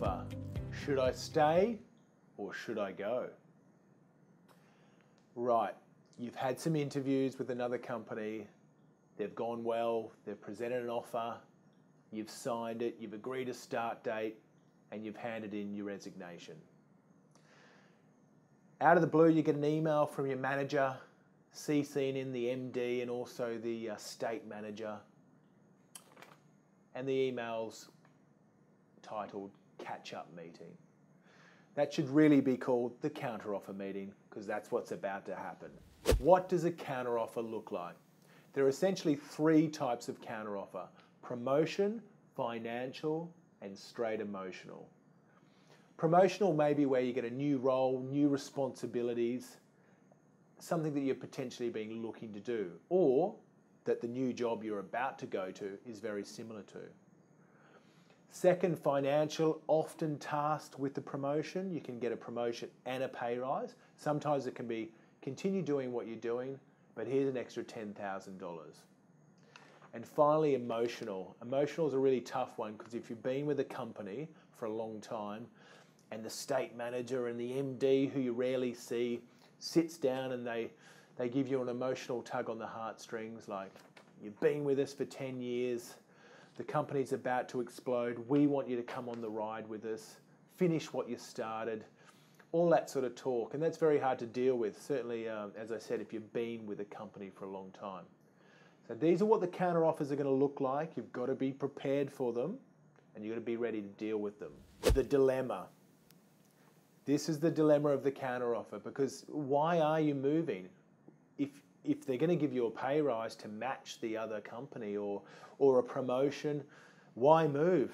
offer. Should I stay or should I go? Right, you've had some interviews with another company, they've gone well, they've presented an offer, you've signed it, you've agreed a start date, and you've handed in your resignation. Out of the blue, you get an email from your manager, CCing in the MD and also the uh, state manager. And the email's titled Catch Up Meeting. That should really be called the counteroffer meeting because that's what's about to happen. What does a counteroffer look like? There are essentially three types of counteroffer promotion, financial, and straight emotional. Promotional may be where you get a new role, new responsibilities, something that you're potentially being looking to do, or that the new job you're about to go to is very similar to. Second, financial, often tasked with the promotion. You can get a promotion and a pay rise. Sometimes it can be continue doing what you're doing, but here's an extra $10,000. And finally, emotional. Emotional is a really tough one because if you've been with a company for a long time and the state manager and the MD, who you rarely see, sits down and they, they give you an emotional tug on the heartstrings like, you've been with us for 10 years, the company's about to explode, we want you to come on the ride with us, finish what you started, all that sort of talk. And that's very hard to deal with, certainly, um, as I said, if you've been with a company for a long time. So these are what the counter offers are going to look like. You've got to be prepared for them and you've got to be ready to deal with them. The dilemma. This is the dilemma of the counter offer because why are you moving? If if they're going to give you a pay rise to match the other company or or a promotion, why move?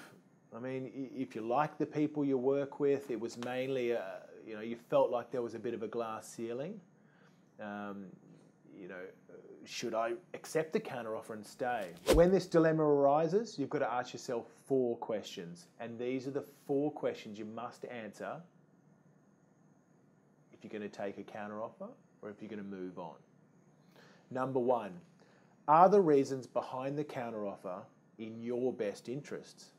I mean, if you like the people you work with, it was mainly a, you know you felt like there was a bit of a glass ceiling. Um, you know, should I accept the counteroffer and stay? When this dilemma arises, you've got to ask yourself four questions, and these are the four questions you must answer if you're going to take a counteroffer or if you're going to move on. Number one, are the reasons behind the counteroffer in your best interests?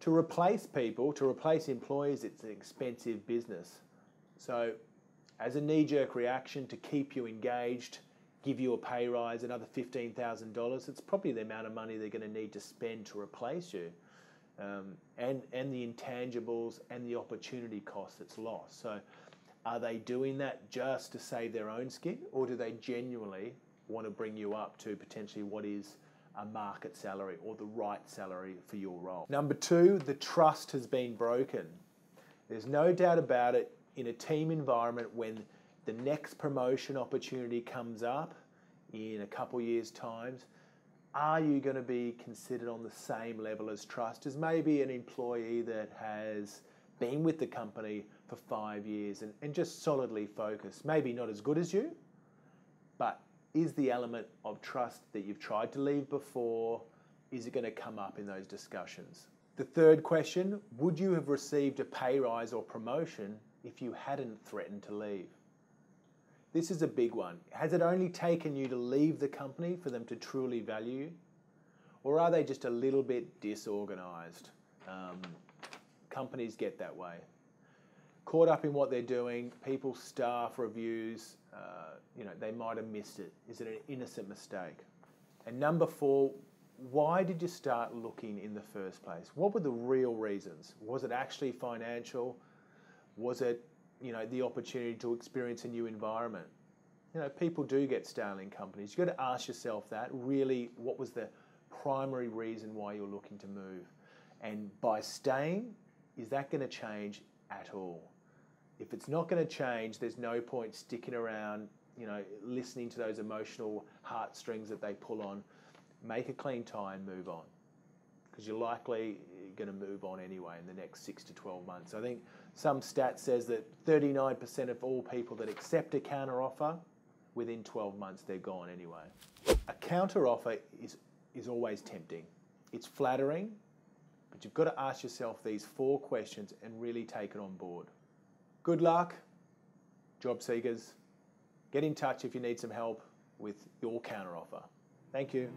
To replace people, to replace employees, it's an expensive business. So, as a knee jerk reaction to keep you engaged, give you a pay rise, another $15,000, it's probably the amount of money they're going to need to spend to replace you. Um, and, and the intangibles and the opportunity cost that's lost. So, are they doing that just to save their own skin, or do they genuinely want to bring you up to potentially what is a market salary or the right salary for your role? Number two, the trust has been broken. There's no doubt about it in a team environment when the next promotion opportunity comes up in a couple years' times, are you going to be considered on the same level as trust as maybe an employee that has been with the company for five years and, and just solidly focused? Maybe not as good as you, but is the element of trust that you've tried to leave before, is it going to come up in those discussions? The third question, would you have received a pay rise or promotion if you hadn't threatened to leave? This is a big one. Has it only taken you to leave the company for them to truly value you? Or are they just a little bit disorganized? Um, companies get that way. Caught up in what they're doing, people, staff reviews, uh, you know, they might have missed it. Is it an innocent mistake? And number four, why did you start looking in the first place? What were the real reasons? Was it actually financial? Was it you know, the opportunity to experience a new environment. You know, people do get stale in companies. You've got to ask yourself that really, what was the primary reason why you're looking to move? And by staying, is that going to change at all? If it's not going to change, there's no point sticking around, you know, listening to those emotional heartstrings that they pull on. Make a clean tie and move on. Because you're likely going to move on anyway in the next six to 12 months. I think some stat says that 39% of all people that accept a counter offer, within 12 months they're gone anyway. A counter offer is, is always tempting. It's flattering, but you've got to ask yourself these four questions and really take it on board. Good luck, job seekers. Get in touch if you need some help with your counteroffer. Thank you.